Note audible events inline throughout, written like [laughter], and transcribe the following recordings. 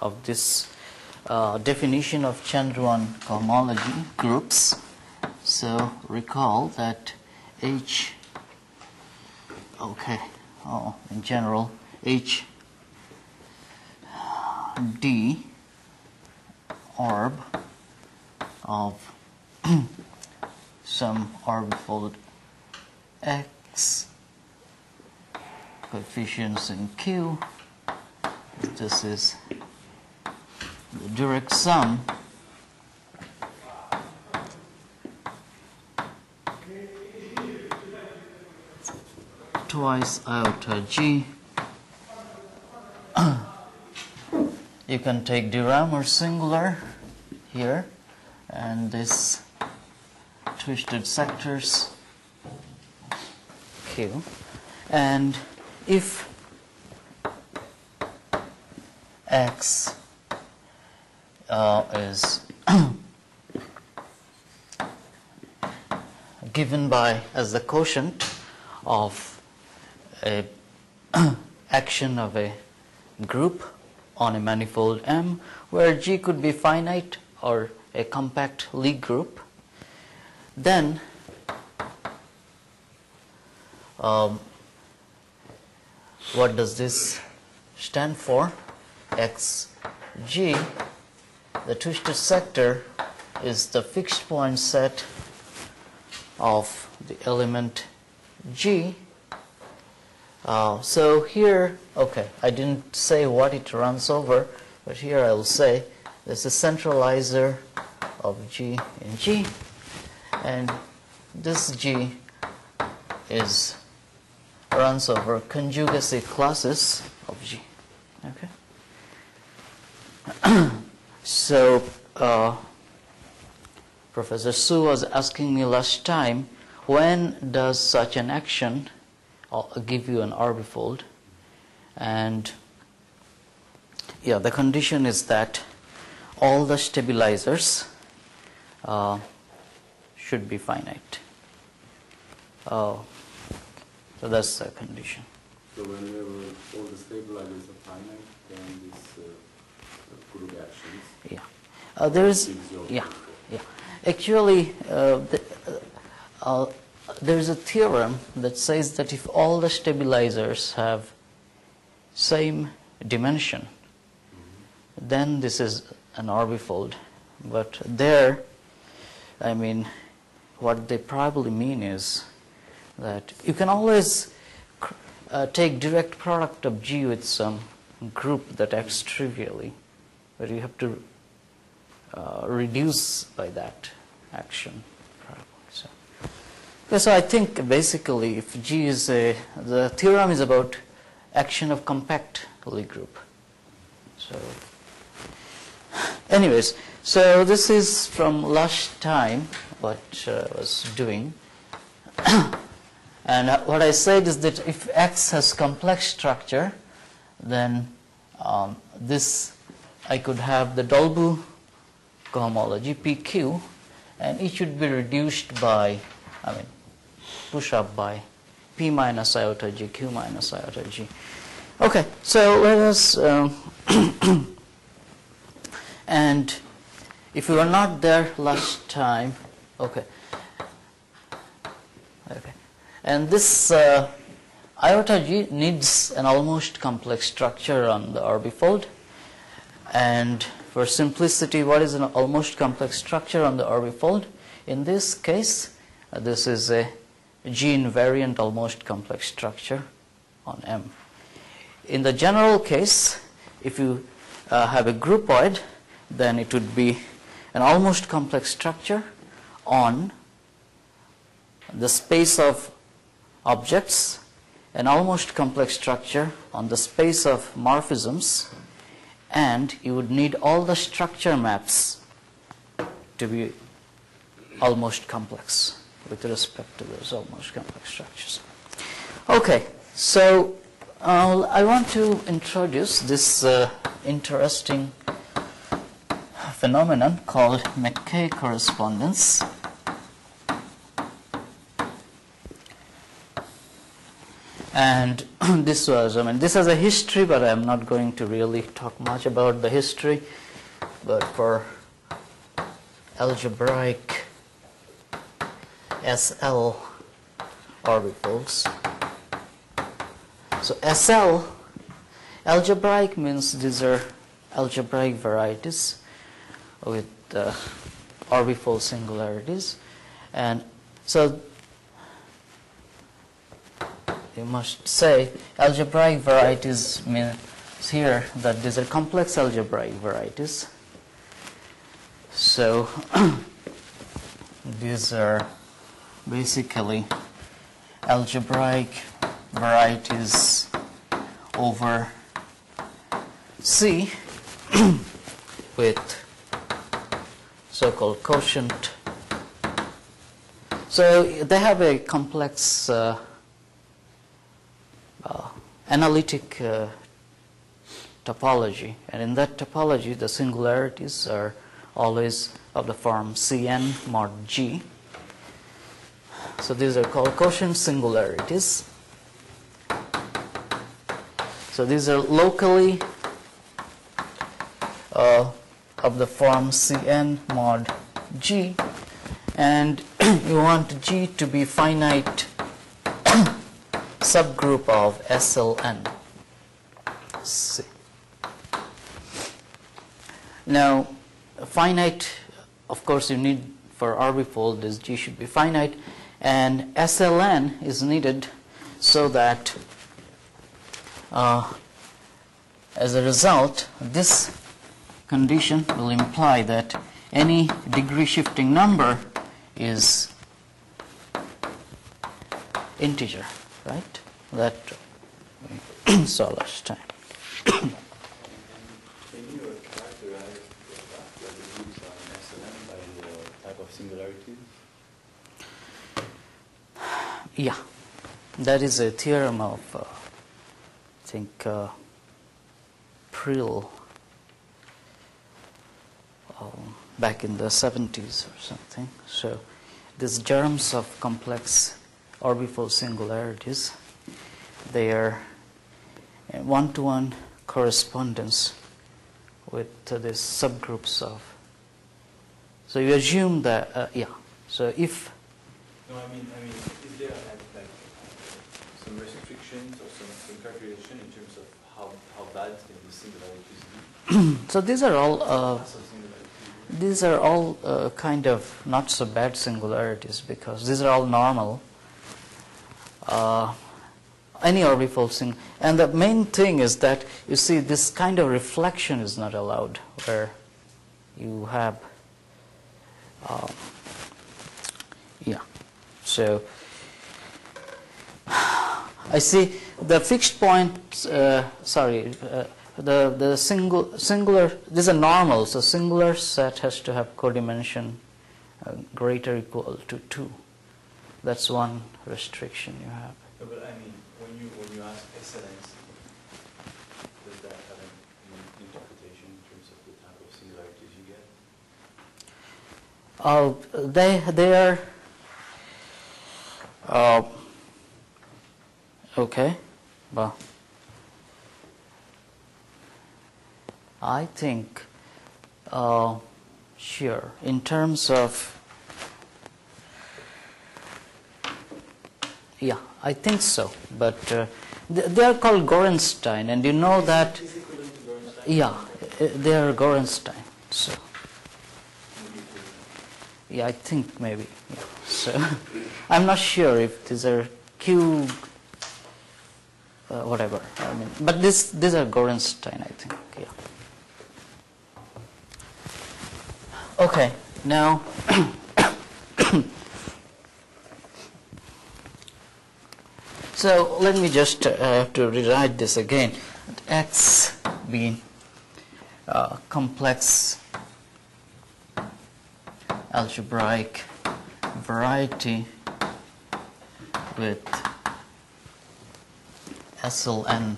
of this uh, definition of Chen-Ruan cohomology groups. So recall that H, okay, oh, in general, H D orb of [clears throat] some orbifold X coefficients in Q. This is the direct sum twice iota g. [clears throat] you can take de Rham or singular here and this twisted sectors Q and if x uh, is [coughs] given by as the quotient of a [coughs] action of a group on a manifold M where G could be finite or a compact Lie group then um, what does this stand for? X G, the twisted sector is the fixed point set of the element G. Uh, so here, okay, I didn't say what it runs over, but here I'll say there's a centralizer of G in G, and this G is runs over conjugacy classes of G. Okay. [clears throat] so uh, Professor Su was asking me last time, when does such an action uh, give you an orbifold? And yeah, the condition is that all the stabilizers uh, should be finite. Uh, so that's the condition. So whenever all the stabilizers are finite, then this uh, group actions. Yeah. Uh, there is, yeah, yeah. Actually, uh, the, uh, uh, there is a theorem that says that if all the stabilizers have same dimension, then this is an orbifold. But there, I mean, what they probably mean is that you can always cr- uh, take direct product of G with some group that acts trivially, but you have to uh, reduce by that action. So, so I think basically if G is a, the theorem is about action of compact Lie group. So anyways, so this is from last time what uh, I was doing. [coughs] And uh, what I said is that if X has complex structure, then um, this I could have the Dolbeault cohomology PQ, and it should be reduced by, I mean, push up by P minus iota G, Q minus iota G. Okay, so let us, um, [coughs] and if you were not there last time, okay, okay. And this uh, iota G needs an almost complex structure on the orbifold. And for simplicity, what is an almost complex structure on the orbifold? In this case, uh, this is a G-invariant almost complex structure on M. In the general case, if you uh, have a groupoid, then it would be an almost complex structure on the space of objects, an almost complex structure on the space of morphisms, and you would need all the structure maps to be almost complex with respect to those almost complex structures. Okay, so uh, I want to introduce this uh, interesting phenomenon called McKay correspondence. And [clears throat] this was, I mean, this has a history, but I'm not going to really talk much about the history. But for algebraic SL orbifolds, so SL, algebraic means these are algebraic varieties with uh, orbifold singularities. And so you must say algebraic varieties means here that these are complex algebraic varieties. So [clears throat] these are basically algebraic varieties over C [clears throat] with so-called quotient. So they have a complex uh, analytic uh, topology, and in that topology, the singularities are always of the form Cn mod G. So these are called quotient singularities. So these are locally uh, of the form Cn mod G, and [clears throat] you want G to be finite subgroup of SLN. C. Now, finite, of course, you need for orbifold this G should be finite, and SLN is needed so that uh, as a result, this condition will imply that any degree shifting number is integer, right? That we saw last time. Can you characterize the groups on SLM by the type of singularity? Yeah, that is a theorem of, uh, I think, uh, Prill um, back in the 70s or something. So, these germs of complex orbifold singularities, they are one to one correspondence with uh, these subgroups of. So, you assume that, uh, yeah, so if No, I mean, I mean, is there like, like some restrictions or some, some calculation in terms of how, how bad can these singularities be? [clears throat] so these are all uh, Class of singularities. these are all uh, kind of not so bad singularities because these are all normal. Uh, any orbifold sing, and the main thing is that you see this kind of reflection is not allowed where you have, uh, yeah. So I see the fixed point. Uh, sorry, uh, the the single singular. These are normal. So singular set has to have codimension uh, greater equal to two. That's one restriction you have. No, but I mean, when you, when you ask excellence, does that have an interpretation in terms of the type of singularities you get? Uh, they they are uh, okay. Well, I think uh, sure in terms of yeah, I think so. But uh, they, they are called Gorenstein, and you know that yeah, they are Gorenstein. So. Yeah, I think maybe. Yeah. So [laughs] I'm not sure if these are Q, uh, whatever. I mean, but this these are Gorenstein, I think. Yeah. Okay. Now. [coughs] [coughs] so let me just uh, have to rewrite this again. X being uh, complex algebraic variety with SLN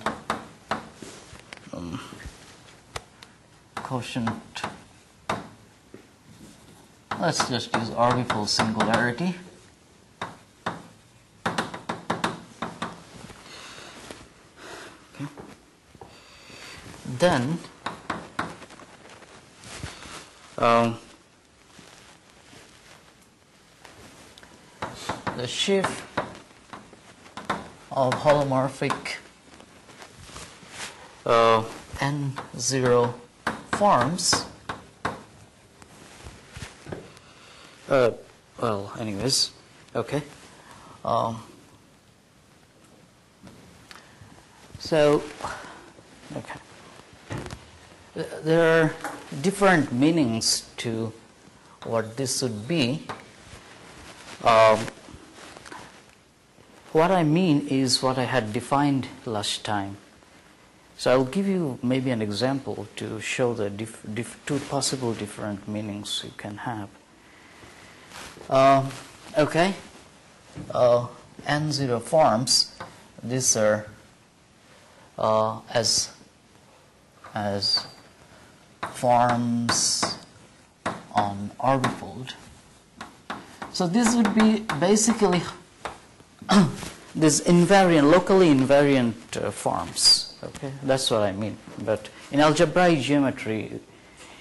um, quotient. Let's just use orbifold singularity. Then um, the sheaf of holomorphic uh, N0 forms uh, well anyways okay um, so there are different meanings to what this would be um, what I mean is what I had defined last time. So I'll give you maybe an example to show the two possible different meanings you can have. Uh, okay, uh, N0 forms, these are uh, as as forms on orbifold. So this would be basically [coughs] these invariant, locally invariant uh, forms. Okay, that's what I mean. But in algebraic geometry,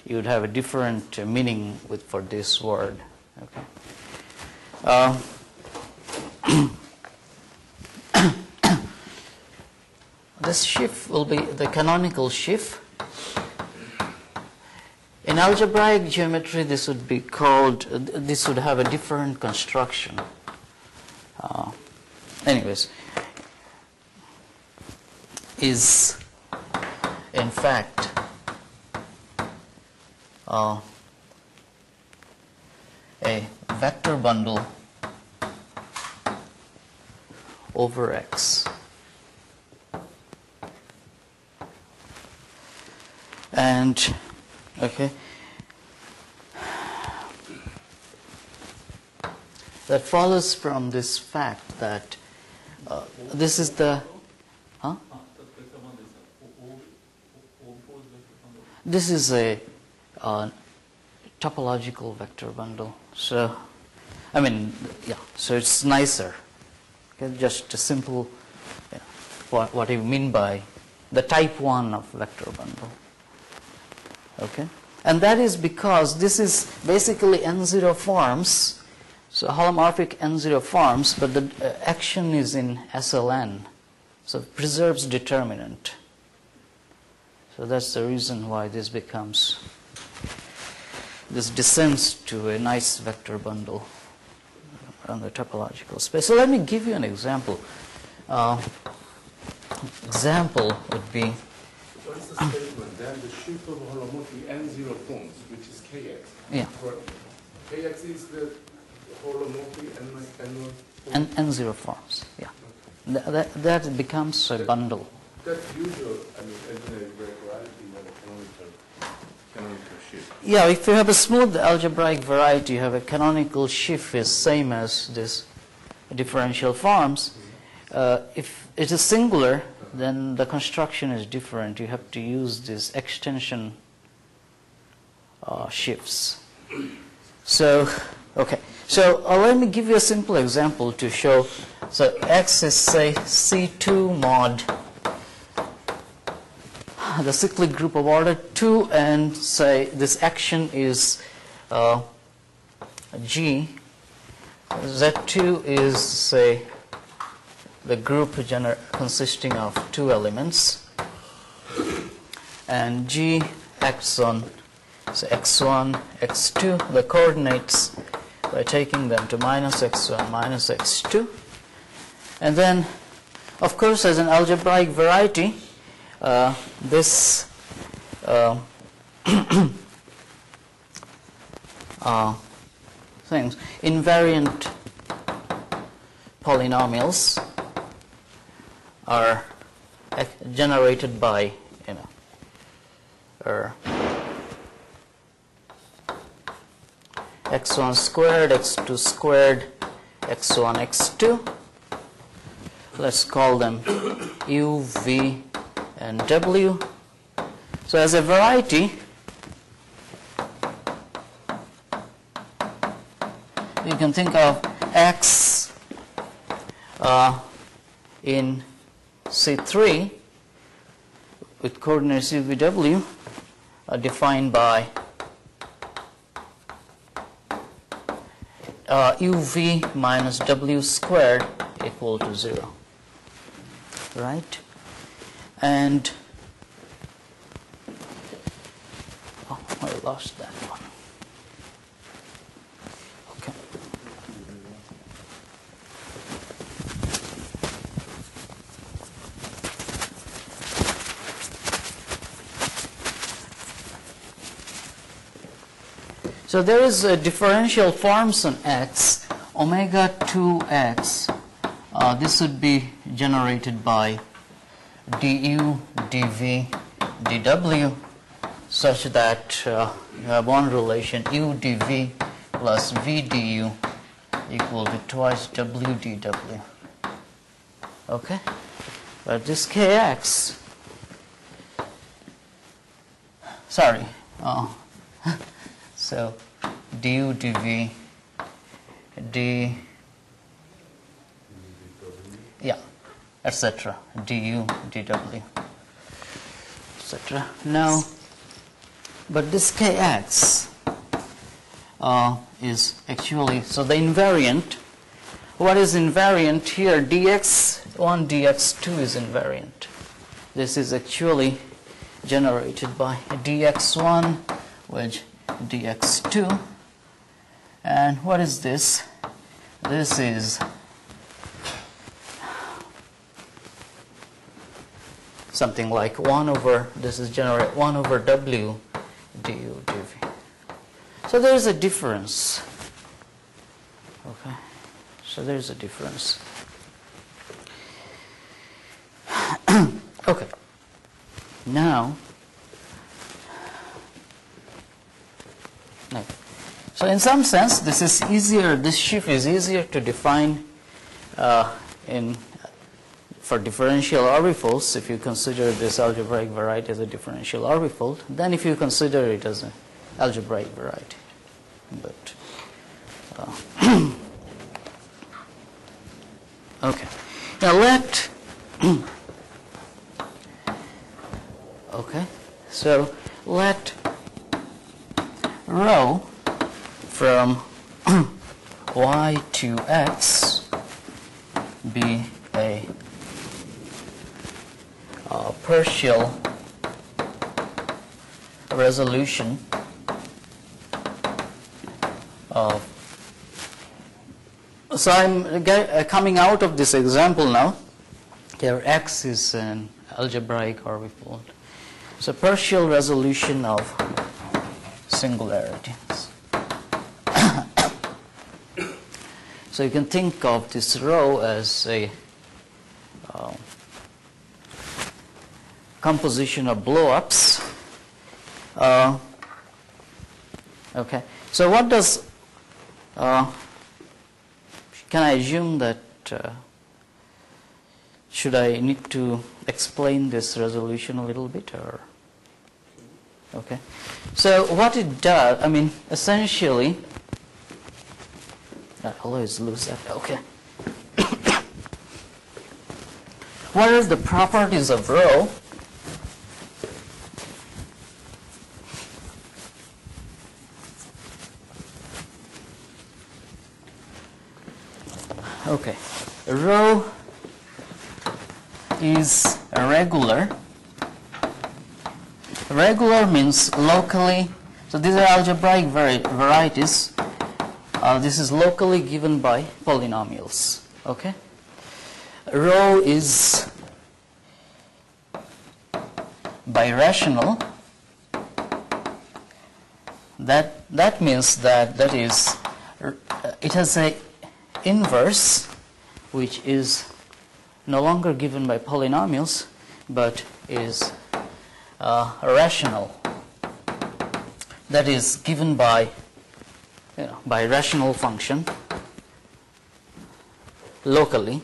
you would have a different uh, meaning with for this word. Okay. Uh, [coughs] [coughs] this sheaf will be the canonical sheaf. In algebraic geometry, this would be called, this would have a different construction. Uh, anyways, is in fact uh, a vector bundle over X. And Okay. That follows from this fact that uh, this is the. Huh? This is a uh, topological vector bundle. So, I mean, yeah, so it's nicer. Okay, just a simple, what, what you mean by the type 1 of vector bundle. Okay? And that is because this is basically N0 forms, so holomorphic N0 forms, but the uh, action is in SLN, so preserves determinant. So that's the reason why this becomes, this descends to a nice vector bundle on the topological space. So let me give you an example. Uh, example would be Is the statement? Then the sheaf of holomorphic N0 forms, which is Kx. Yeah. Correct. Kx is the holomorphic N, N1 form. N, N0 forms. Yeah. Th- that, that becomes a bundle. That's usual, I mean, algebraic variety, you a canonical, canonical sheaf. Yeah, if you have a smooth algebraic variety, you have a canonical sheaf is same as this differential forms. Uh, if it is singular, then the construction is different. You have to use these extension uh, shifts. So, okay. So uh, let me give you a simple example to show. So X is say C2 mod the cyclic group of order 2 and say this action is uh, G. Z2 is say the group consisting of two elements and G acts on so x1, x2, the coordinates by taking them to minus x1, minus x2. And then, of course, as an algebraic variety, uh, this uh, [coughs] uh, things, invariant polynomials are generated by, you know, or x1 squared, x2 squared, x1, x2. Let's call them u, v, and w. So as a variety, you can think of x uh, in C3 with coordinates u v w are defined by uh, uv minus w squared equal to 0 right? And oh I lost that one So there is a differential forms on x, omega 2x. Uh, this would be generated by du, dv, dw, such that uh, you have one relation u dv plus v du equal to twice w dw. Okay? But this kx, sorry, oh. [laughs] So du dv d yeah etc du dw etc now but this kx uh, is actually so the invariant what is invariant here? Dx1 dx2 is invariant. This is actually generated by dx1 which dx2 and what is this? This is something like 1 over this is generate 1 over w du dv so there is a difference. Okay. So there is a difference. [clears throat] Okay. Now No. So in some sense, this is easier, this sheaf is easier to define uh, in, for differential orbifolds if you consider this algebraic variety as a differential orbifold than if you consider it as an algebraic variety. But, uh, [clears throat] okay. Now let, [clears throat] okay, so let 2x be a uh, partial resolution of so I'm get, uh, coming out of this example now Here, x is an algebraic orbifold. So partial resolution of singularity. So you can think of this row as a uh, composition of blow-ups. Uh, okay, so what does, uh, can I assume that, uh, should I need to explain this resolution a little bit or? Okay. So what it does, I mean, essentially, I always lose that. Okay. [coughs] what are the properties of rho? Okay. Rho is regular Regular means locally, so these are algebraic vari varieties. Uh, this is locally given by polynomials. Okay? Rho is birational. That, that means that that is, it has a inverse which is no longer given by polynomials but is uh, rational that is given by know, by rational function locally.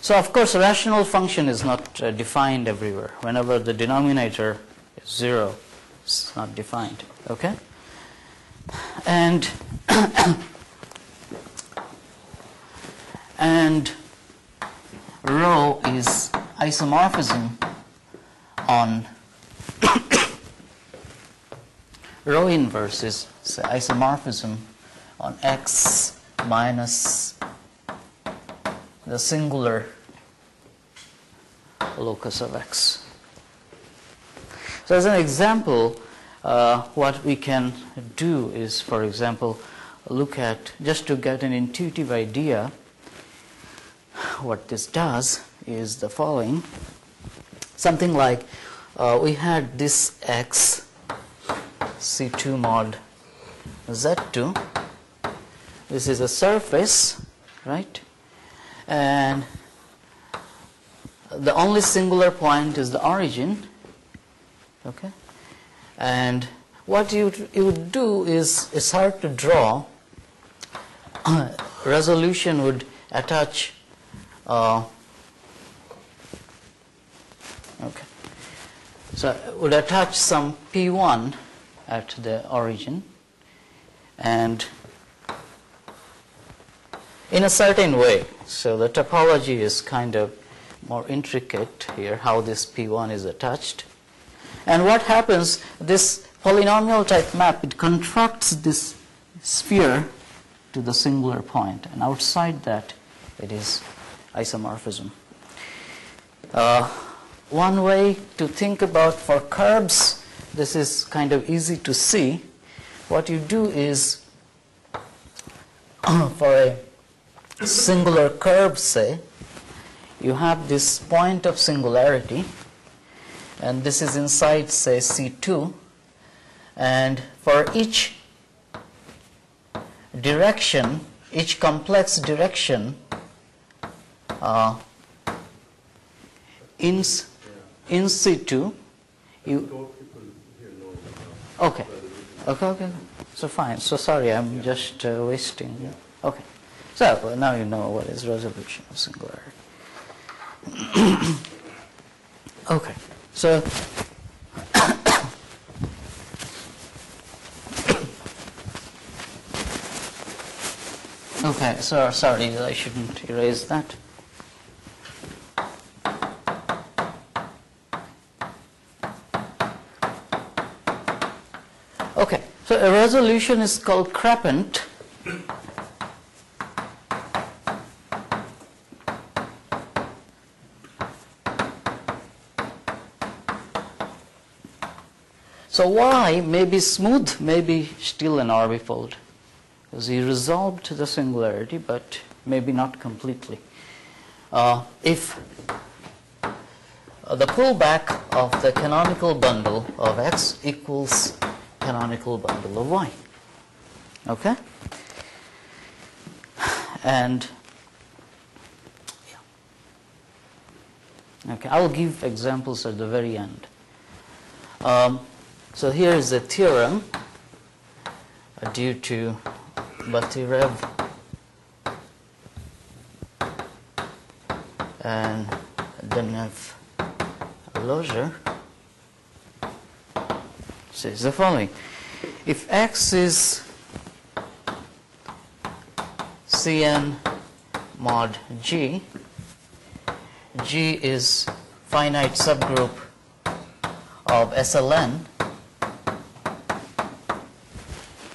So of course rational function is not uh, defined everywhere. Whenever the denominator is zero, it's not defined. Okay? And [coughs] and rho is isomorphism on [coughs] rho inverse is say, isomorphism on x minus the singular locus of x. So as an example, uh, what we can do is, for example, look at, just to get an intuitive idea, what this does is the following. Something like uh, we had this x C2 mod Z2. This is a surface, right? And the only singular point is the origin, okay? And what you, you would do is, it's hard to draw. [coughs] resolution would attach, uh, okay. So would attach some P1 at the origin and in a certain way. So the topology is kind of more intricate here, how this P1 is attached. And what happens, this polynomial type map, it contracts this sphere to the singular point, and outside that it is isomorphism. Uh, one way to think about for curves this is kind of easy to see. What you do is, [clears throat] for a singular curve, say, you have this point of singularity, and this is inside, say, C2, and for each direction, each complex direction, uh, in, in C2, you Okay. Okay, okay. So fine. So sorry, I'm just uh, wasting. Okay. So now you know what is resolution of singularity. [coughs] okay. So [coughs] Okay, so sorry, I shouldn't erase that. Okay, so a resolution is called crepant. So y may be smooth, may be still an orbifold. Because he resolved the singularity, but maybe not completely. Uh, if uh, the pullback of the canonical bundle of x equals canonical bundle of y. Okay? And okay, I will give examples at the very end. Um, so here is a theorem uh, due to Batyrev and Denev Lozier says the following. If x is Cn mod G, G is finite subgroup of SLN,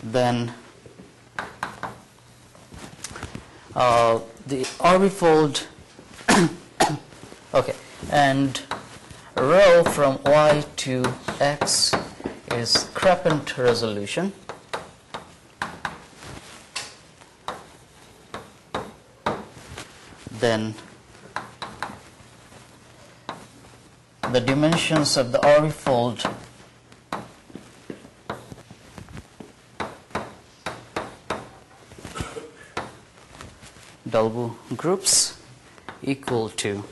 then uh, the orbifold, [coughs] okay, and rho from y to x is Crepant resolution. Then the dimensions of the orbifold Dolbeault groups equal to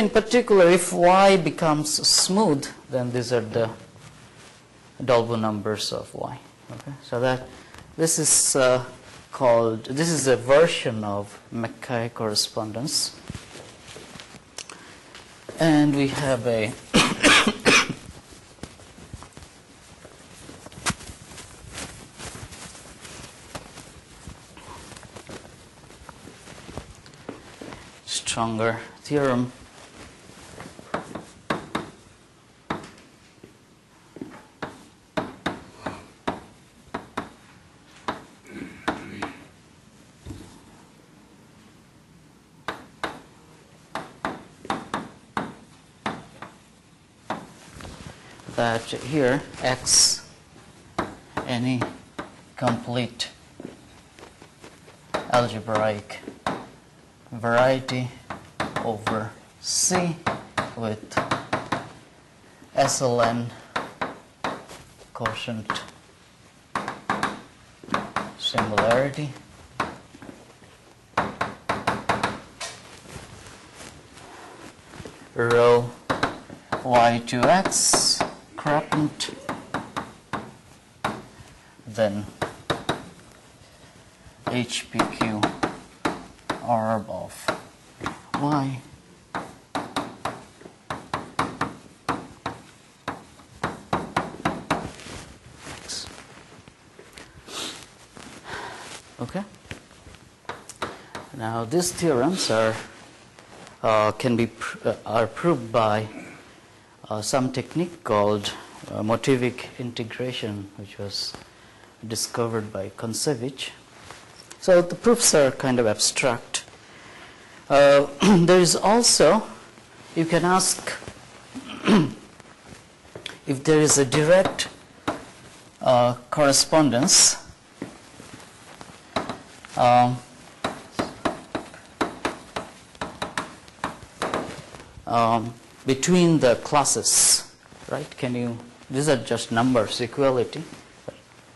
in particular, if y becomes smooth, then these are the Dolbeault numbers of y. Okay, so that this is uh, called this is a version of McKay correspondence, and we have a [coughs] stronger theorem here x any complete algebraic variety over C with SLN quotient similarity. Rho y2x crepant then HPQ orb of y x. Okay. Now these theorems are uh, can be pr- uh, are proved by some technique called uh, motivic integration, which was discovered by Kontsevich. So the proofs are kind of abstract. Uh, [clears throat] there is also, you can ask [clears throat] if there is a direct uh, correspondence um, um, between the classes, right? Can you, these are just numbers, equality.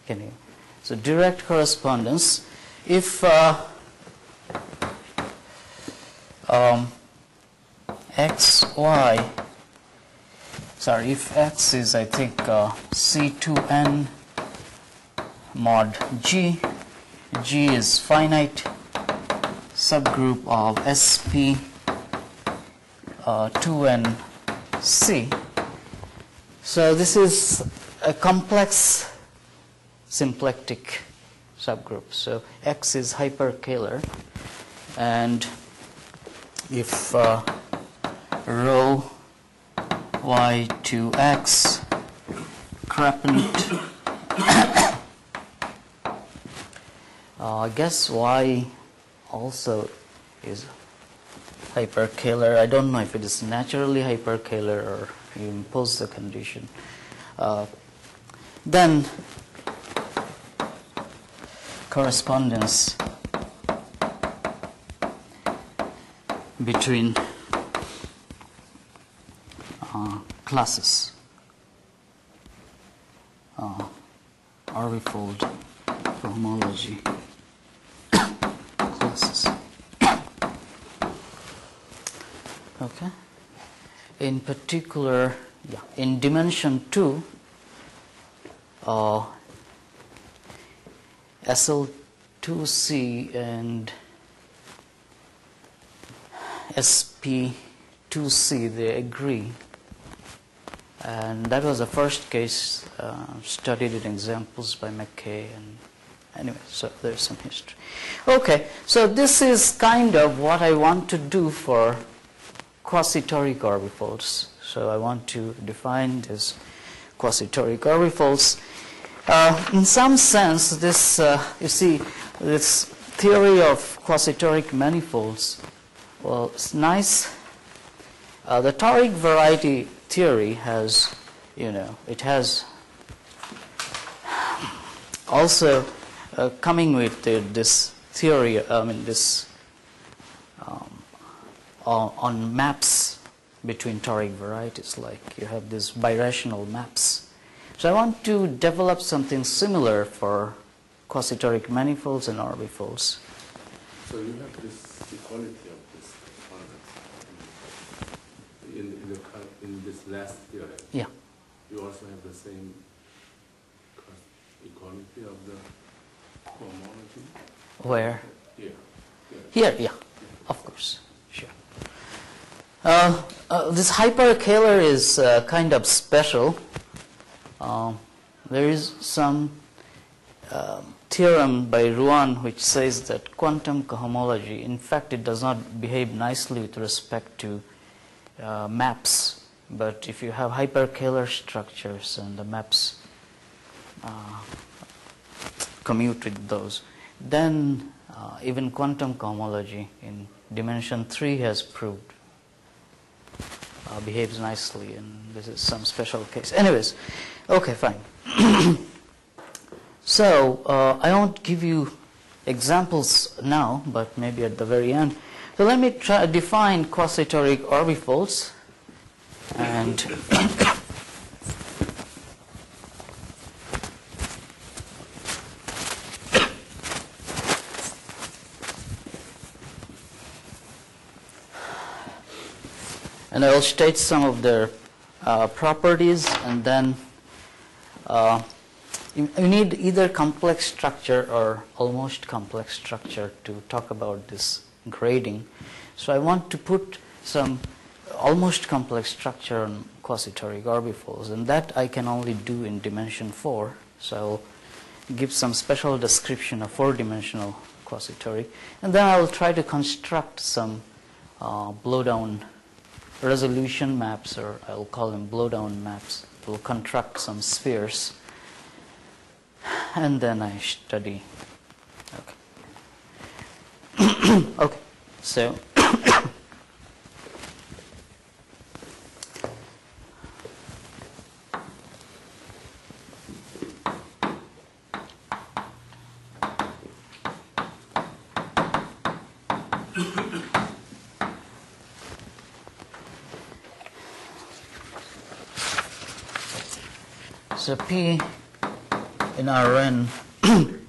Can you, so direct correspondence. If uh, um, x, y, sorry, if x is, I think, uh, C2n mod g, g is finite subgroup of SP uh, 2n c. So this is a complex symplectic subgroup. So X is hyperkähler, and if uh, rho y to X crepant, [coughs] uh, I guess Y also is hyperkähler. I don't know if it is naturally hyperkähler or you impose the condition. Uh, then correspondence between uh, classes uh, orbifold for homology classes. Okay. In particular, yeah, in dimension 2, uh, SL2C and SP2C, they agree. And that was the first case uh, studied in examples by McKay and anyway, so there's some history. Okay, so this is kind of what I want to do for quasi-toric orbifolds. So I want to define this quasi-toric orbifolds. Uh, in some sense, this, uh, you see, this theory of quasi-toric manifolds, well, it's nice. Uh, the toric variety theory has, you know, it has also uh, coming with this theory, I mean, this um, on, on maps between toric varieties, like you have these birational maps. So I want to develop something similar for quasi-toric manifolds and orbifolds. So you have this equality of this in, in, the, in this last theorem. Yeah. You also have the same equality of the homology. Where? Here. Here, yeah, of course. Uh, uh, this hyperkähler is uh, kind of special. Um, there is some um, theorem by Ruan which says that quantum cohomology, in fact, it does not behave nicely with respect to uh, maps, but if you have hyperkähler structures and the maps uh, commute with those, then even quantum cohomology in dimension 3 has proved uh, behaves nicely, and this is some special case. Anyways, okay, fine. [clears throat] so uh, I won't give you examples now, but maybe at the very end. So let me try define quasi-toric orbifolds, and [coughs] [coughs] [coughs] and I will state some of their uh, properties and then uh, you, need either complex structure or almost complex structure to talk about this grading. So I want to put some almost complex structure on quasi-toric orbifolds and that I can only do in dimension 4. So I'll give some special description of four-dimensional quasi-toric and then I will try to construct some uh, blow-down resolution maps, or I'll call them blowdown maps. We'll contract some spheres, and then I study. Okay. [coughs] okay. So. [coughs] P in Rn. [clears throat]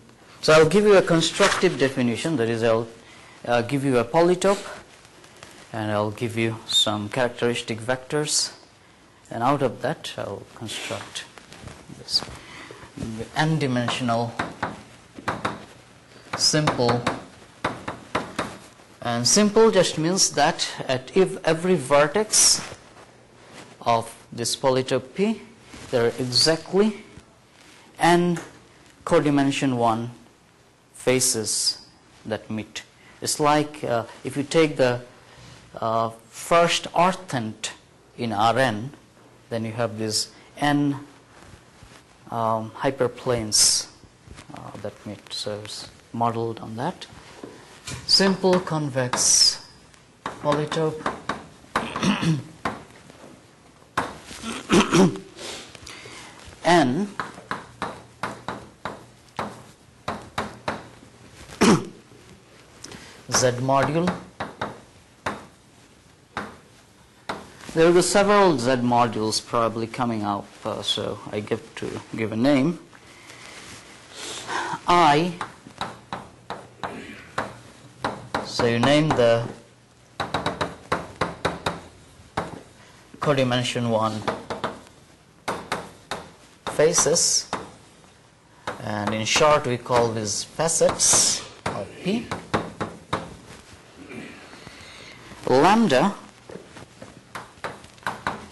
so I'll give you a constructive definition. That is, I'll uh, give you a polytope, and I'll give you some characteristic vectors, and out of that I'll construct this n-dimensional simple. And simple just means that at if every vertex of this polytope P there are exactly n codimension 1 faces that meet. It's like uh, if you take the uh, first orthant in Rn, then you have these n um, hyperplanes uh, that meet. So it's modeled on that. Simple convex polytope. N z module. There will be several z modules probably coming up uh, so I get to give a name. I so you name the codimension 1 faces and in short we call these facets P. Lambda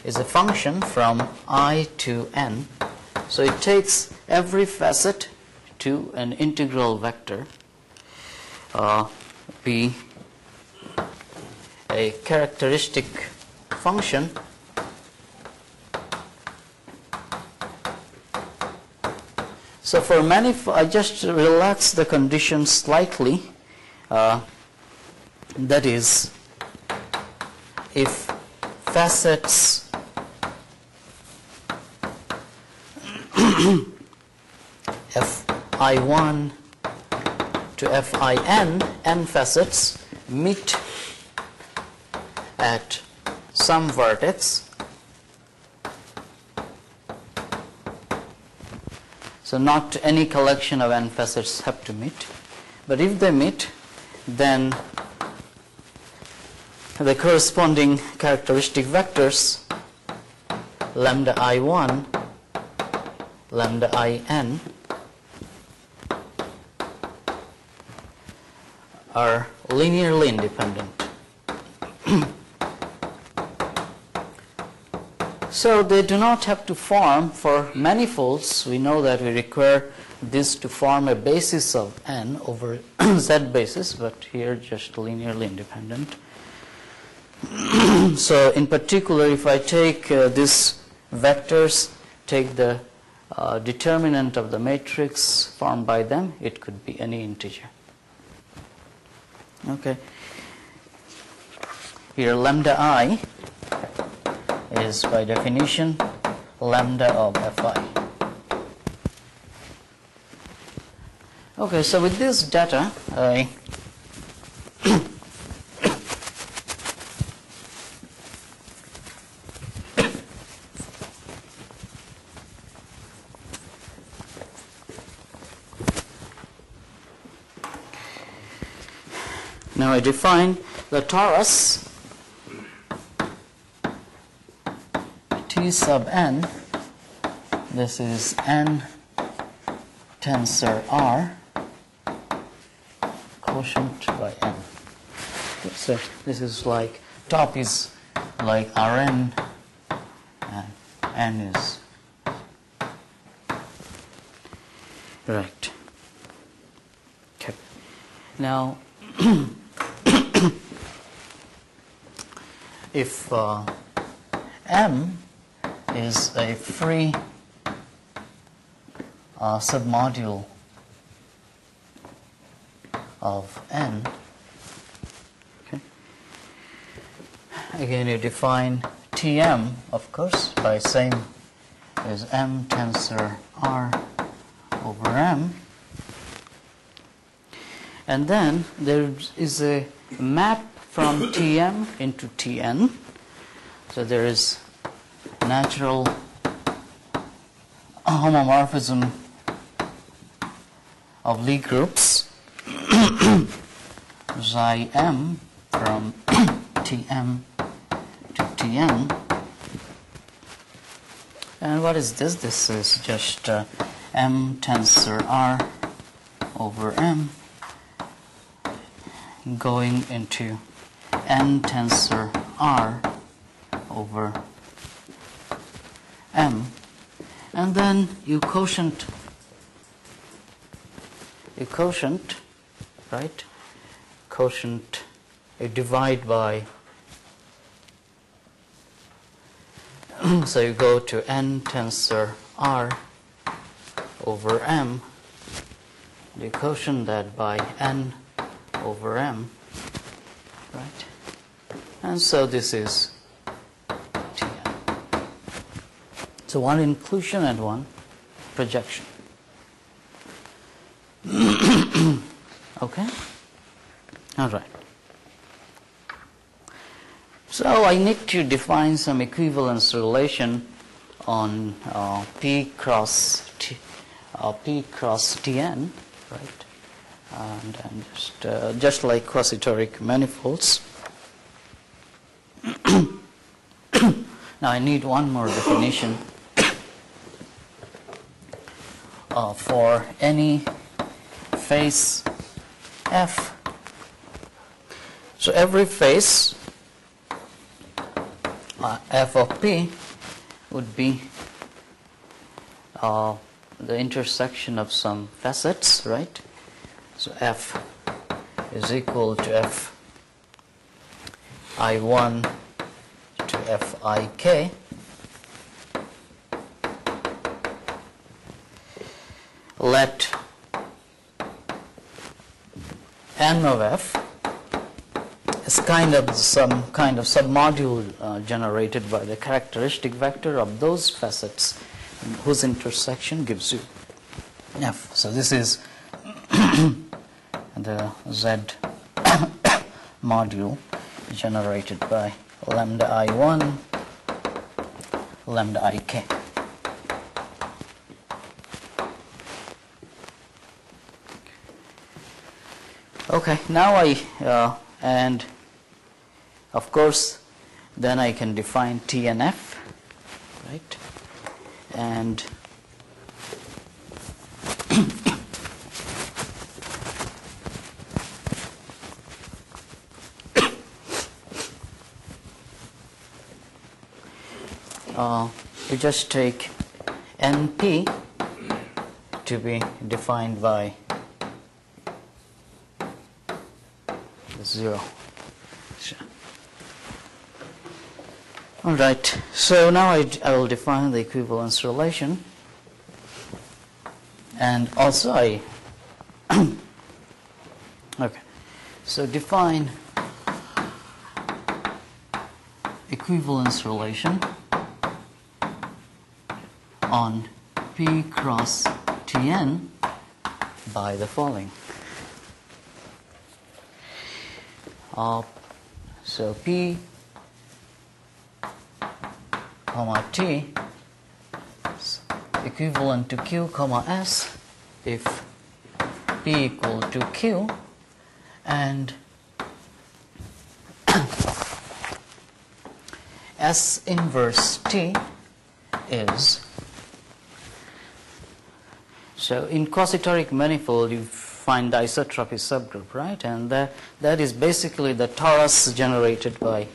is a function from i to n so it takes every facet to an integral vector uh, be a characteristic function So for manifold, I just relax the condition slightly. Uh, that is, if facets [coughs] fi1 to fin, n facets meet at some vertex, So not any collection of n facets have to meet. But if they meet, then the corresponding characteristic vectors lambda i1, lambda in are linearly independent. So they do not have to form for manifolds. We know that we require this to form a basis of n over [clears throat] z basis, but here just linearly independent. [clears throat] so in particular, if I take uh, these vectors, take the uh, determinant of the matrix formed by them, it could be any integer. Okay. Here lambda i is by definition lambda of fi. Okay, so with this data, I [coughs] Now I define the torus Sub n. This is n tensor R quotient by n. So this is like top is like Rn and n is right. Okay. Now [coughs] if uh, M is a free uh, submodule of N, okay. again you define Tm, of course, by saying is M tensor R over M. And then there is a map from Tm into Tn. So there is natural homomorphism of Lie groups [coughs] xi m from [coughs] Tm to Tn. And what is this? This is just uh, m tensor r over m going into n tensor r over m. And then you quotient. You quotient right? Quotient you divide by. [clears throat] So you go to n tensor r over m. You quotient that by n over m right? And so this is Tn. So one inclusion and one projection. [coughs] okay? All right. So I need to define some equivalence relation on uh, P cross T, uh, P cross Tn, right? And, and just, uh, just like quasi-toric manifolds. [coughs] now I need one more definition uh, for any face f. So every face uh, f of p would be uh, the intersection of some facets, right? So f is equal to f I1 to Fik. Let n of f is kind of some kind of submodule uh, generated by the characteristic vector of those facets whose intersection gives you f. So this is [coughs] the z [coughs] module generated by lambda i1, lambda ik. Okay, now I, uh, and of course, then I can define T and F, right? And [coughs] uh, you just take NP to be defined by 0. Sure. All right, so now I, I will define the equivalence relation. And also I, [clears throat] okay, so define equivalence relation on P cross Tn by the following. Uh, so P comma T is equivalent to Q comma S if P equal to Q and [coughs] S inverse T is so in quasitoric manifold you find the isotropy subgroup, right? And that, that is basically the torus generated by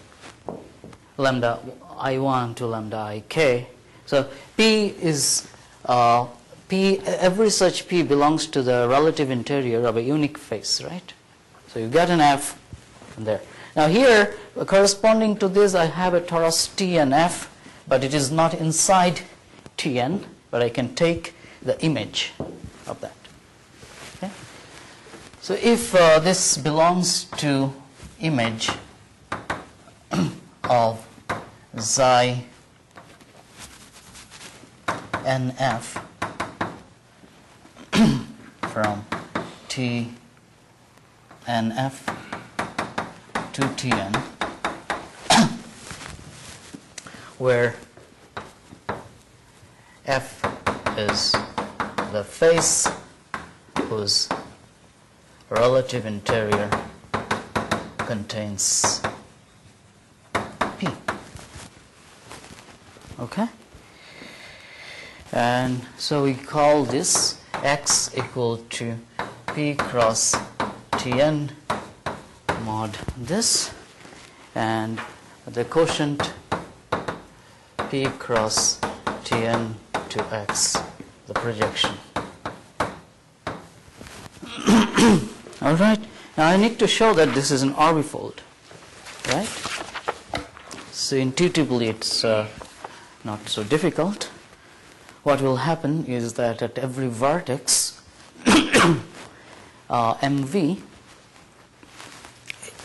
lambda i1 to lambda ik. So P is uh, P. Every such P belongs to the relative interior of a unique face, right? So you get an F there. Now here, corresponding to this, I have a torus T and F, but it is not inside Tn, but I can take the image of that. So if uh, this belongs to image [clears throat] of xi nf [clears throat] from T nf to Tn, [clears throat] where f is the face whose relative interior contains P. Okay? And so we call this x equal to P cross Tn mod this and the quotient P cross Tn to x, the projection. All right. Now I need to show that this is an orbifold, right? So intuitively it's uh, not so difficult. What will happen is that at every vertex, [coughs] uh, MV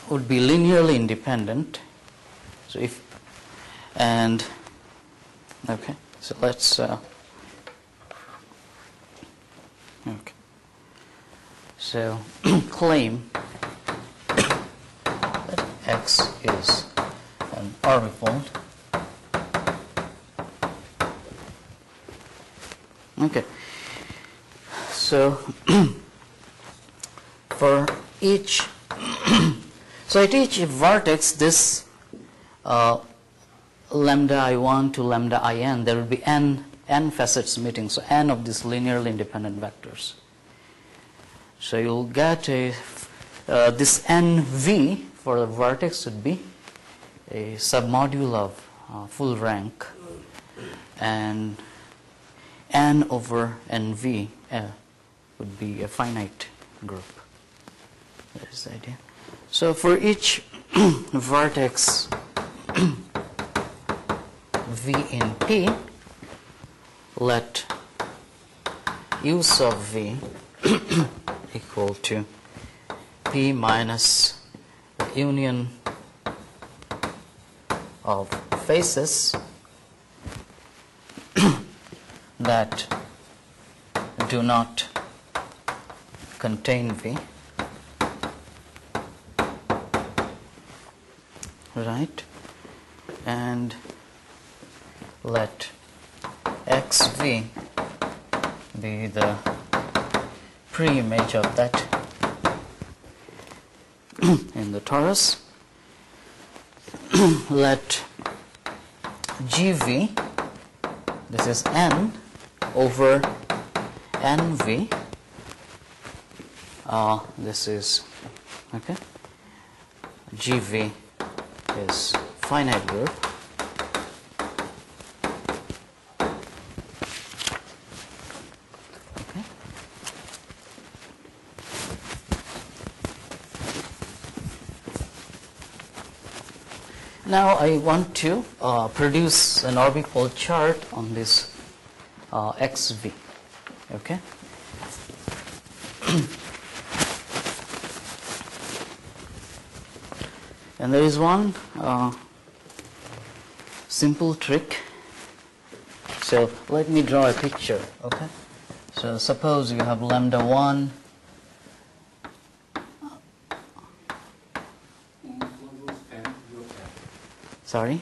would be linearly independent. So if and okay, so let's uh, okay. So claim that X is an orbifold. Okay. So [clears throat] for each [clears throat] so at each vertex this uh, lambda i1 to lambda in there will be n n facets meeting so n of these linearly independent vectors so you'll get a uh, this nv for the vertex would be a submodule of uh, full rank and n over nv uh, would be a finite group. That is the idea. So for each [clears throat] vertex [clears throat] v in p let u sub v [clears throat] equal to p minus the union of faces [clears throat] that do not contain V, right? And let xv be the pre-image of that [clears throat] in the torus. [clears throat] let gv, this is n over nv, uh, this is, okay, gv is finite group. Now I want to uh, produce an orbifold chart on this uh, xv. Okay. [clears throat] and there is one uh, simple trick. So let me draw a picture. Okay. So suppose you have lambda one. Sorry.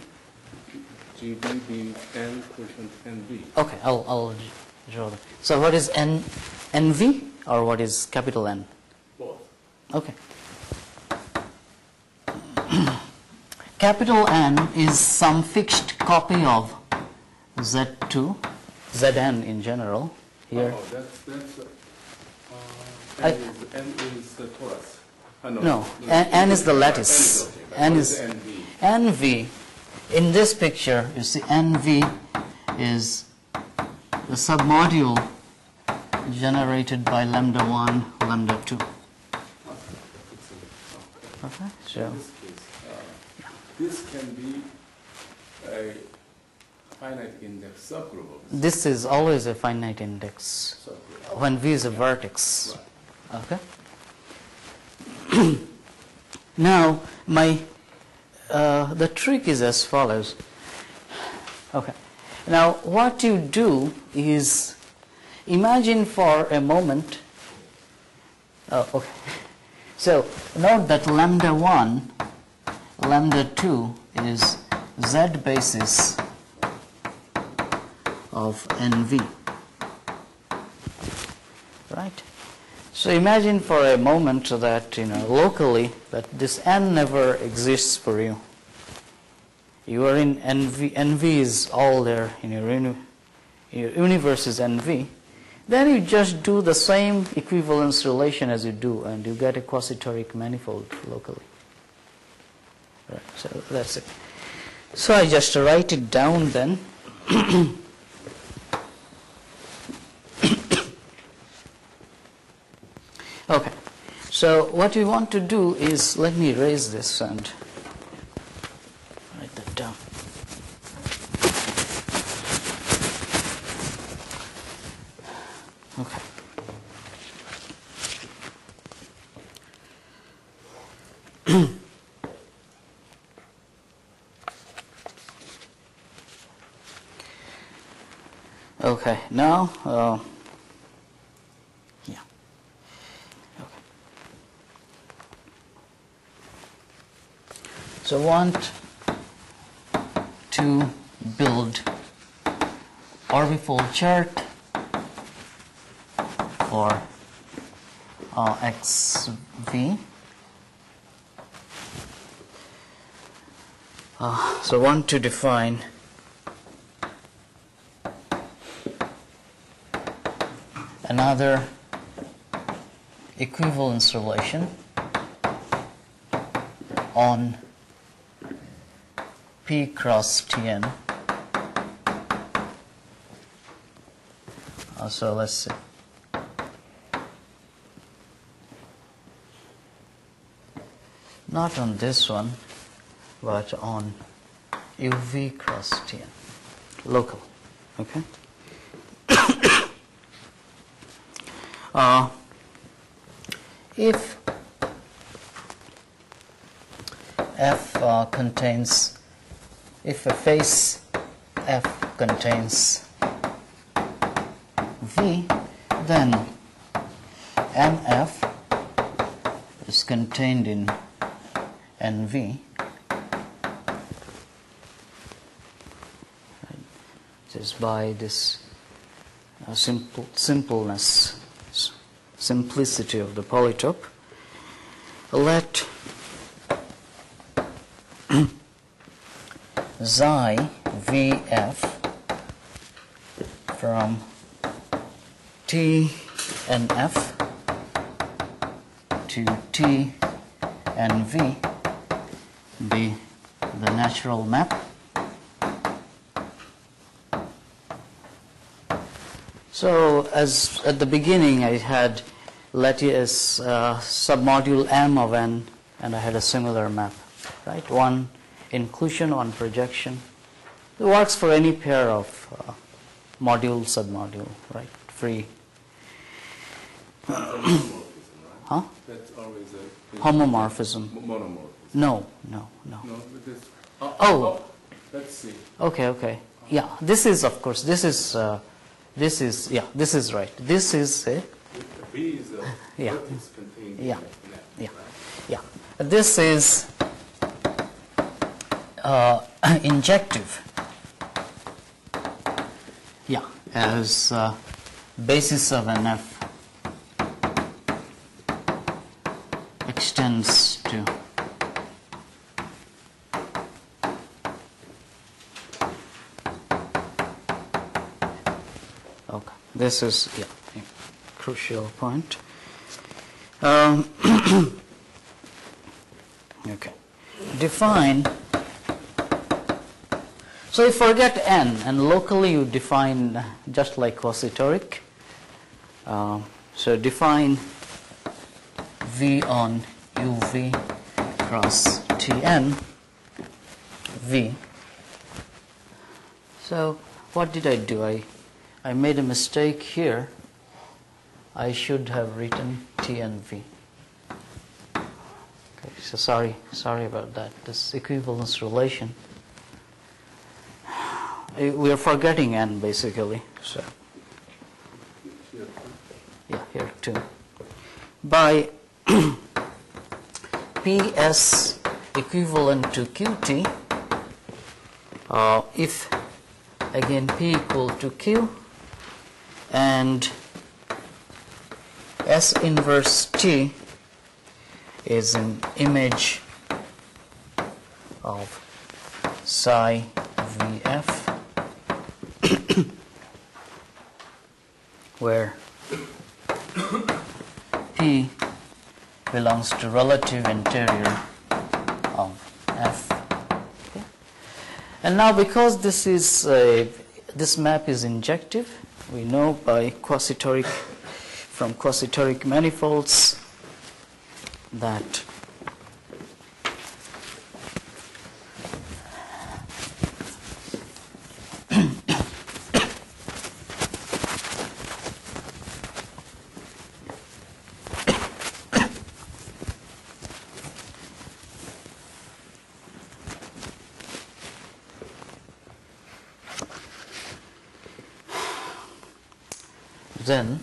GBB N quotient NB. Okay, I'll, I'll draw them. So what is N, NV or what is capital N? Both. Okay. capital N is some fixed copy of Z2, Zn in general. Here, Oh, that's, that's, uh, I- N is, N is the torus. Uh, No, N- N is the lattice. N N is- is okay. What NV? NV, in this picture, you see NV is the submodule generated by lambda 1, lambda 2. Okay. So this case, uh, this can be a finite index subgroup this is always a finite index subgroup. when V is a vertex. Right. Okay. [clears throat] now, my uh, the trick is as follows. Okay. Now, what you do is imagine for a moment. Oh, okay. So note that lambda one, lambda two is z basis of nv. Right. So imagine for a moment that you know locally that this n never exists for you. You are in NV. NV is all there in your, uni, your universe is NV. Then you just do the same equivalence relation as you do, and you get a quasi-toric manifold locally. Right. So that's it. So I just write it down then. [clears throat] Okay. So what we want to do is, let me raise this and write that down. Okay. [clears throat] Okay, now, uh, yeah. Okay. So want to build orbifold chart for uh, XV. Uh, so want to define another equivalence relation on P cross Tn. So let's see. Not on this one, but on UV cross Tn. Local. Okay? [coughs] uh, if F uh, contains, if a face F contains V, then NF is contained in NV. Just by this uh, simple simpleness, simplicity of the polytope, let xi vf from t and f to t and v be the natural map. So as at the beginning i had as uh, submodule m of n and i had a similar map right? One inclusion on projection. It works for any pair of uh, module, submodule, right? Free. Homomorphism. [coughs] Huh? That's always a. Homomorphism. Monomorphism. No, no, no. No, because. Oh. Let's see. Okay, okay. Yeah, this is, of course, this is, uh, this is, yeah, this is right. This is a, B is a [laughs] Yeah. vertex contained in Yeah. Yeah. yeah. This is uh, [clears throat] injective. Yeah, as uh, basis of an F extends to Okay, this is yeah, a crucial point. Um, [clears throat] okay, define. So you forget n, and locally you define just like quasi-toric. Um, so define v on uv cross tn v. So what did I do? I I made a mistake here. I should have written T and V. Okay, so sorry, sorry about that. This equivalence relation. Eh, We are forgetting n basically. So Here, yeah, here too. By [clears throat] PS equivalent to QT, uh, if again P equal to Q and S inverse T is an image of psi VF where P belongs to relative interior of F. Okay. And now because this is a, this map is injective, we know by quasi-toric from quasi-toric manifolds that then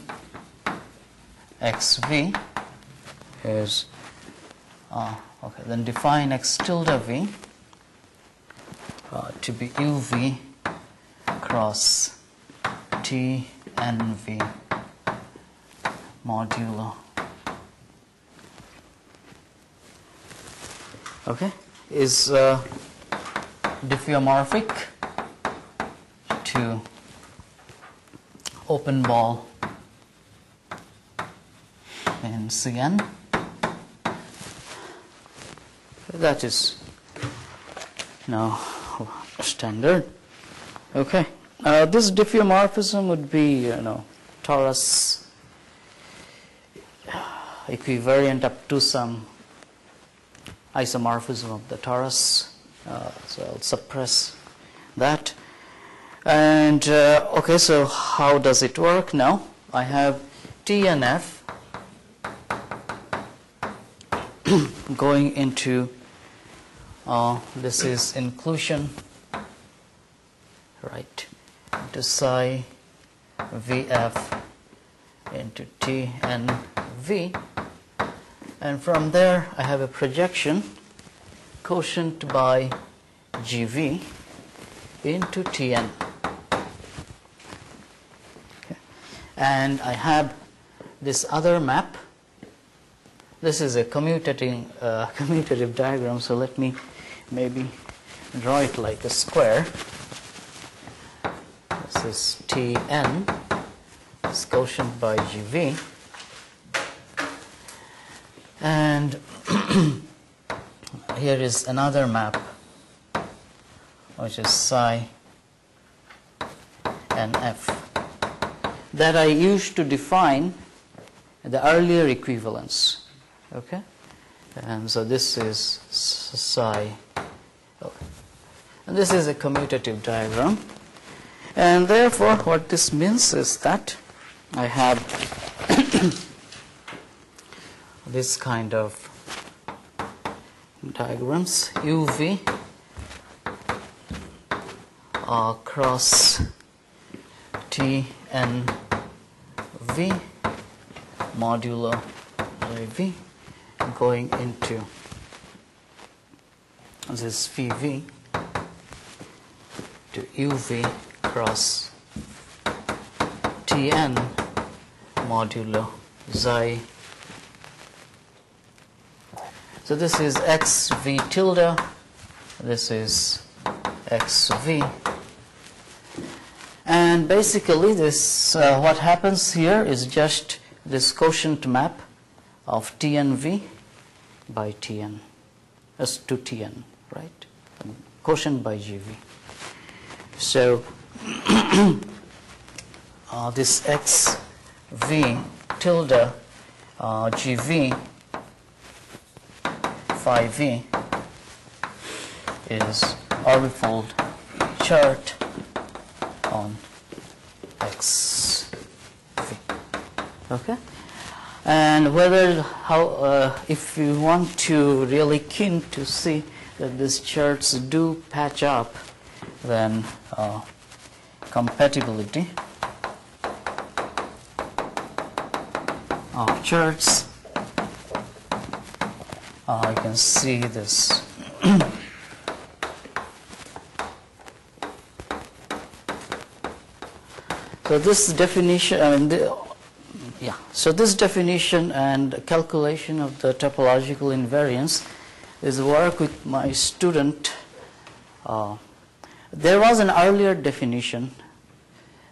xv is uh, okay then define x tilde v uh, to be uv cross t n v modulo okay is uh, diffeomorphic to open ball in Cn. That is now standard. Okay. Uh, this diffeomorphism would be, you know, torus equivariant up to some isomorphism of the torus. Uh, so I'll suppress that. And uh, okay, so how does it work now? I have T and F [coughs] going into uh, this is inclusion, right? Into psi VF into T and V, and from there I have a projection quotient by GV into Tn. And I have this other map. This is a uh, [laughs] commutative diagram, so let me maybe draw it like a square. This is Tn, this quotient by GV. And [clears throat] here is another map, which is psi and f, that I used to define the earlier equivalence. Okay? And so this is psi. And this is a commutative diagram. And therefore, what this means is that I have [coughs] this kind of diagrams UV uh, cross T and V modulo IV going into this VV to UV cross Tn modulo xi. So this is xv tilde, this is xv. And basically this, uh, what happens here is just this quotient map of TNV by Tn, as to Tn, right? Quotient by GV. So [clears throat] uh, this xv tilde uh, gv phi v is orbifold chart on x v. Okay, and whether how uh, if you want to really keen to see that these charts do patch up, then uh, compatibility of charts. Uh, you can see this. [coughs] so this definition, I mean, the, yeah. So this definition and calculation of the topological invariance is work with my student. Uh, there was an earlier definition,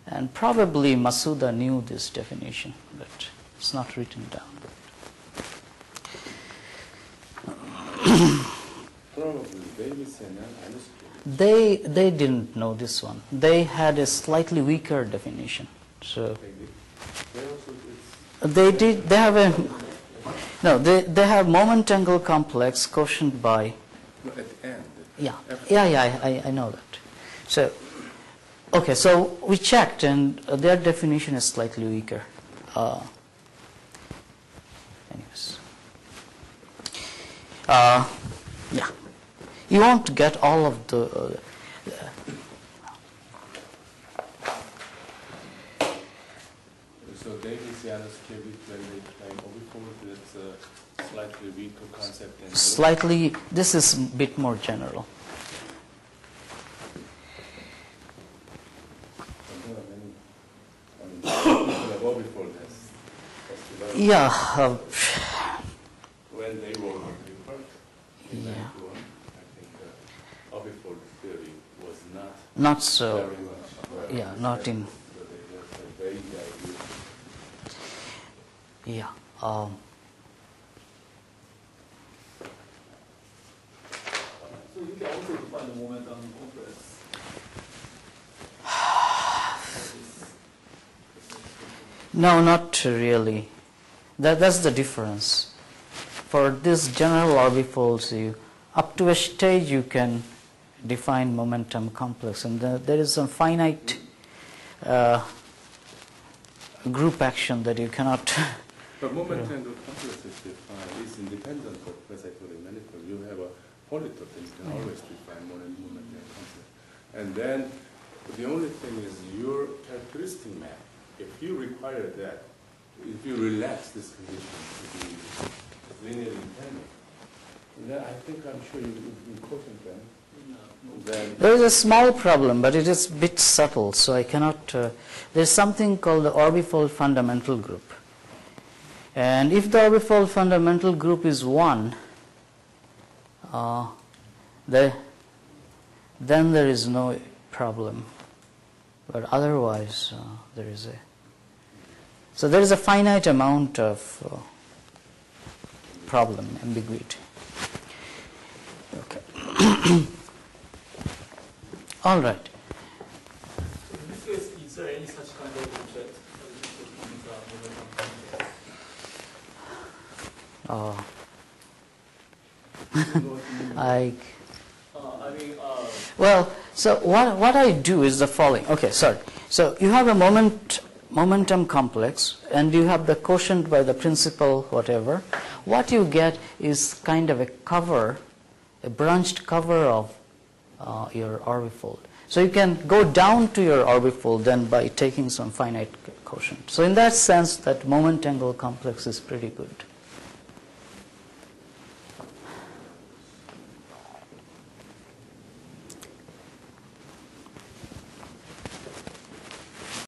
and probably Masuda knew this definition, but it's not written down. Probably Davis and Alice. They they didn't know this one. They had a slightly weaker definition. So They they did. They have a no. They they have moment angle complex quotient by no, at the end. Yeah, yeah, yeah, I, I know that. So, okay, so we checked and uh, their definition is slightly weaker. Uh, anyways. Uh, yeah. You won't get all of the. Uh, So Davis, Alice, Kevin, when they claim orbifold, it's a slightly weaker concept slightly, this is a bit more general. There are many, I mean, people have orbifold has, has developed. Yeah, uh, When they wrote on paper in Yeah. 91, I think uh, orbifold theory was not not so. very much. well yeah, not in- So they just had vague ideas. Yeah. Um, So you can also define the momentum complex. No, not really. That, that's the difference. For this general orbifolds, you up to a stage you can define momentum complex, and the, there is a finite uh, group action that you cannot. [laughs] But moment angle complex is defined, is independent of residual manifold. You have a polytope, and you can always define moment, moment complex. And then, the only thing is your characteristic map. If you require that, if you relax this condition to be linearly independent, then I think I'm sure you would be quoting them. There is a small problem, but it is a bit subtle, so I cannot. Uh, there's something called the orbifold fundamental group. And if the orbifold fundamental group is 1, uh, the, then there is no problem. But otherwise, uh, there is a. So there is a finite amount of uh, problem, ambiguity. Okay. [clears throat] All right. What [laughs] I Well, so what, what I do is the following. Okay, sorry. So you have a moment, moment angle complex and you have the quotient by the principal whatever. What you get is kind of a cover, a branched cover of uh, your orbifold. So you can go down to your orbifold then by taking some finite quotient. So in that sense, that moment angle complex is pretty good.